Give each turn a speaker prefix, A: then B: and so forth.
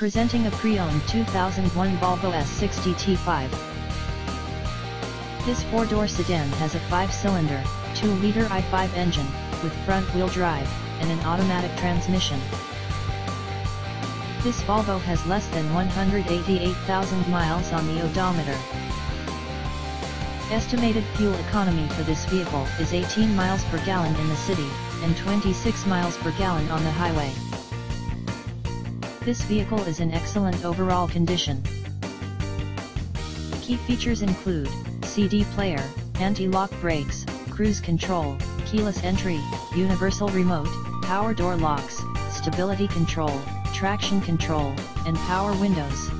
A: Presenting a pre-owned 2001 Volvo S60 T5. This four-door sedan has a 5-cylinder, 2-liter i5 engine, with front-wheel drive, and an automatic transmission. This Volvo has less than 188,000 miles on the odometer. Estimated fuel economy for this vehicle is 18 miles per gallon in the city, and 26 miles per gallon on the highway. This vehicle is in excellent overall condition. Key features include, CD player, anti-lock brakes, cruise control, keyless entry, universal remote, power door locks, stability control, traction control, and power windows.